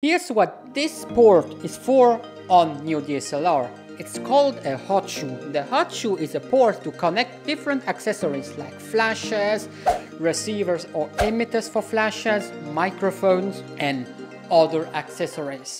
Here's what this port is for on new DSLR. It's called a hot shoe. The hot shoe is a port to connect different accessories like flashes, receivers or emitters for flashes, microphones and other accessories.